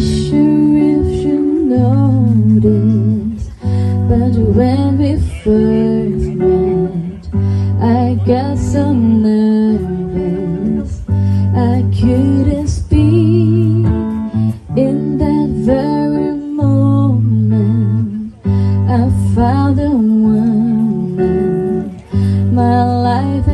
sure if you noticed But when we first met I got so nervous. I couldn't speak In that very moment. I found the one. My life